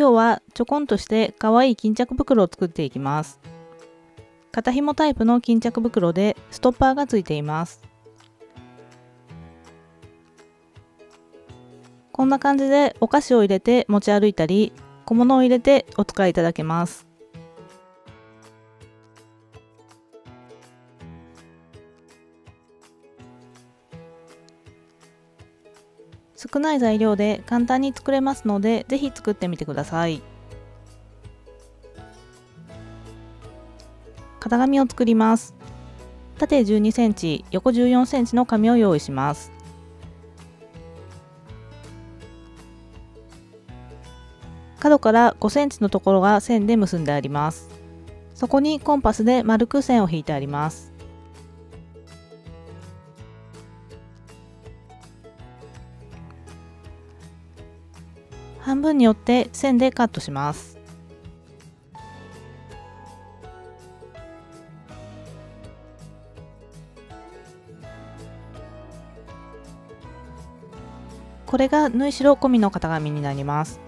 今日はちょこんとして可愛い巾着袋を作っていきます。肩紐タイプの巾着袋でストッパーがついています。こんな感じでお菓子を入れて持ち歩いたり小物を入れてお使いいただけます。少ない材料で簡単に作れますのでぜひ作ってみてください。型紙を作ります。縦12センチ横14センチの紙を用意します。角から5センチのところが線で結んであります。そこにコンパスで丸く線を引いてあります。半分に折って線でカットします。これが縫い代込みの型紙になります。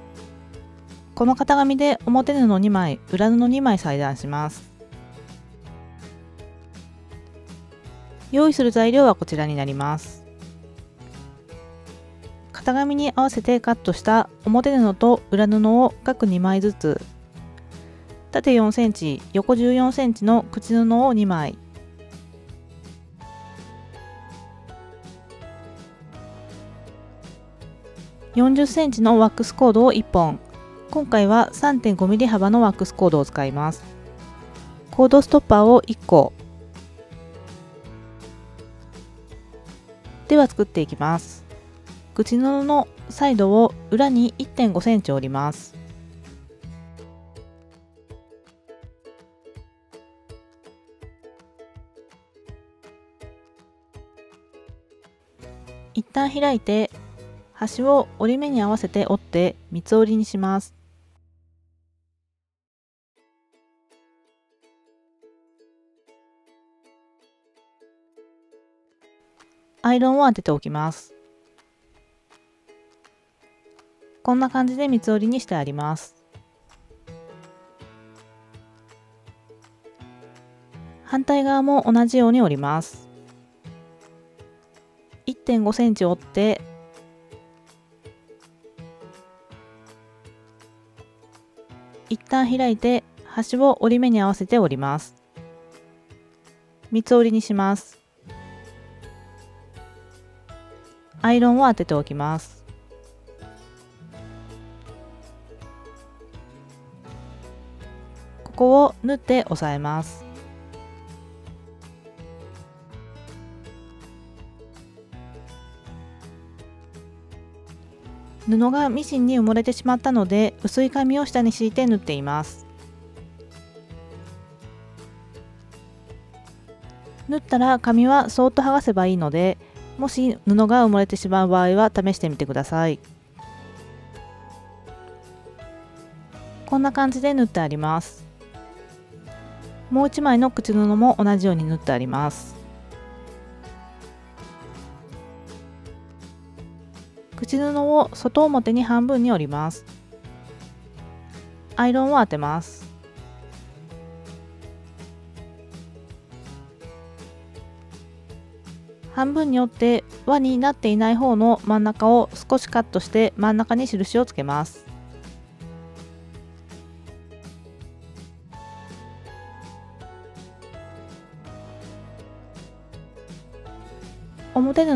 この型紙で表布2枚裏布2枚裁断します。用意する材料はこちらになります。型紙に合わせてカットした表布と裏布を各2枚ずつ。縦4センチ横14センチの口布を2枚。40センチのワックスコードを1本。今回は 3.5mm 幅のワックスコードを使います。コードストッパーを1個。では作っていきます。口布のサイドを裏に 1.5cm 折ります。一旦開いて端を折り目に合わせて折って三つ折りにします。アイロンを当てておきます。こんな感じで三つ折りにしてあります。反対側も同じように折ります。1.5センチ折って一旦開いて端を折り目に合わせて折ります。三つ折りにします。アイロンを当てておきます。こを縫って押さえます。布がミシンに埋もれてしまったので薄い紙を下に敷いて縫っています。縫ったら紙はそーっと剥がせばいいのでもし布が埋もれてしまう場合は試してみてください。こんな感じで縫ってあります。もう一枚の口布も同じように縫ってあります。口布を外表に半分に折ります。アイロンを当てます。半分に折って輪になっていない方の真ん中を少しカットして真ん中に印をつけます。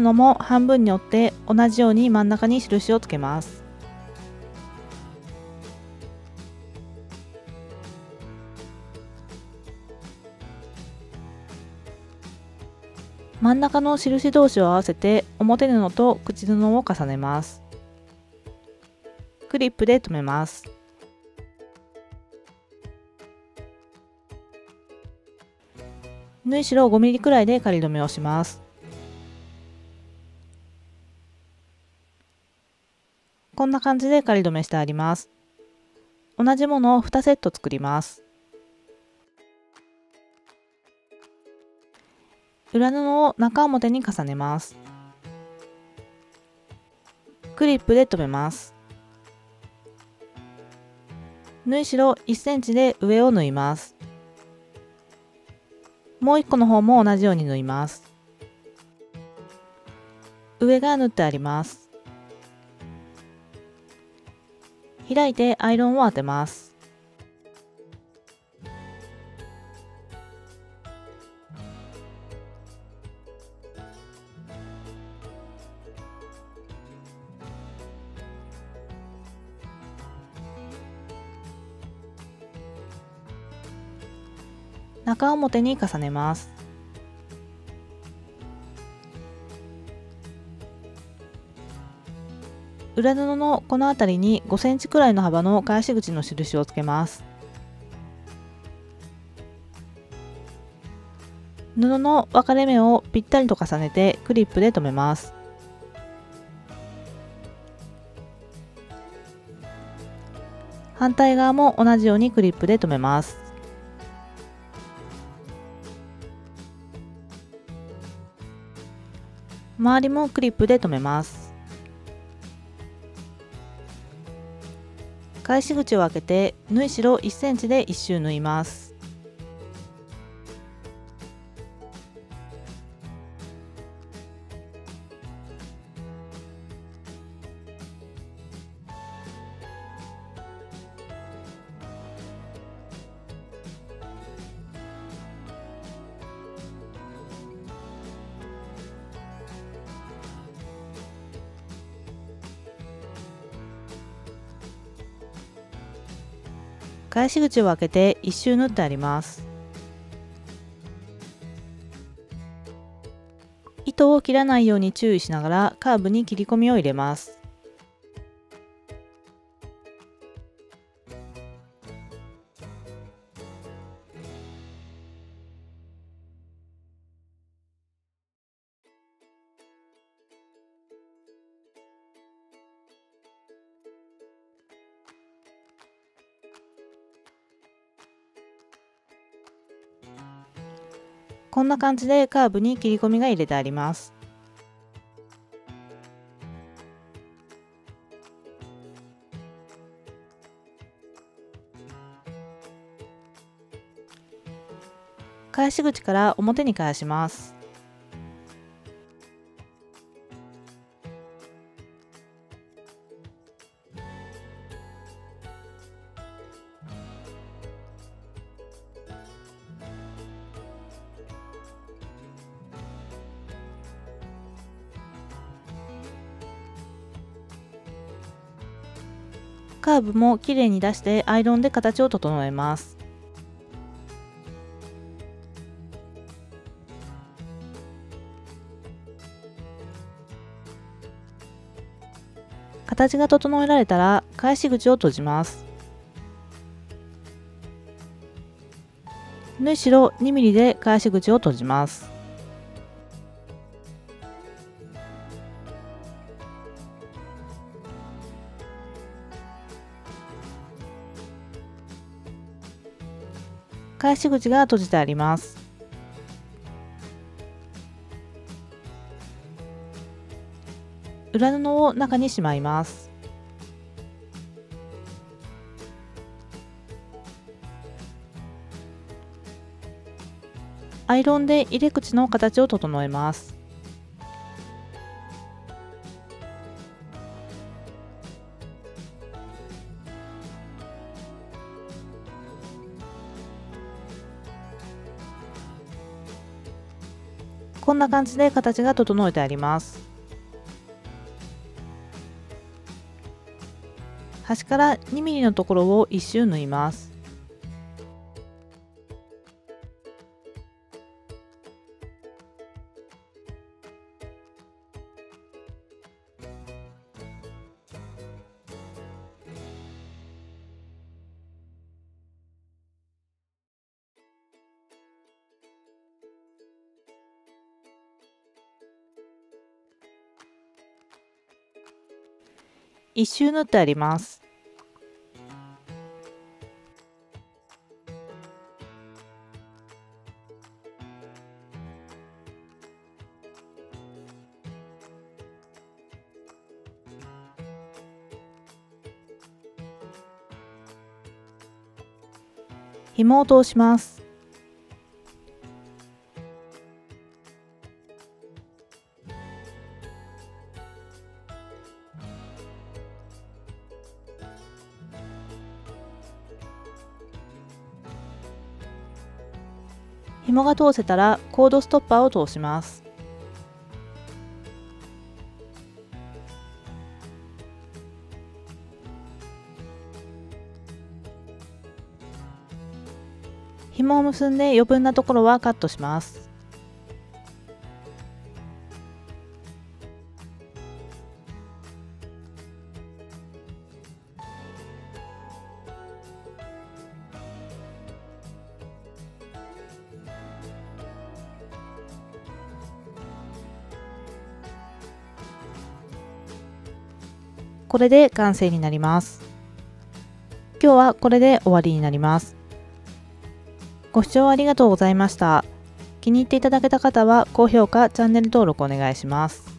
布も半分に折って同じように真ん中に印をつけます。真ん中の印同士を合わせて表布と口布を重ねます。クリップで留めます。縫い代 5mm くらいで仮留めをします。こんな感じで仮止めしてあります。同じものを2セット作ります。裏布を中表に重ねます。クリップで留めます。縫い代1センチで上を縫います。もう一個の方も同じように縫います。上が縫ってあります。開いてアイロンを当てます。中表に重ねます。裏布のこの辺りに5センチくらいの幅の返し口の印をつけます。布の分かれ目をぴったりと重ねてクリップで留めます。反対側も同じようにクリップで留めます。周りもクリップで留めます。返し口を開けて縫い代 1cm で1周縫います。返し口を開けて1周縫ってあります。糸を切らないように注意しながらカーブに切り込みを入れます。こんな感じでカーブに切り込みが入れてあります。返し口から表に返します。カーブもきれいに出してアイロンで形を整えます。形が整えられたら返し口を閉じます。縫い代 2mm で返し口を閉じます。返し口が閉じてあります。裏布を中にしまいます。アイロンで入れ口の形を整えます。こんな感じで形が整えてあります。端から 2mm のところを1周縫います。一周縫ってあります。紐を通します。紐が通せたらコードストッパーを通します。紐を結んで余分なところはカットします。これで完成になります。今日はこれで終わりになります。ご視聴ありがとうございました。気に入っていただけた方は高評価チャンネル登録お願いします。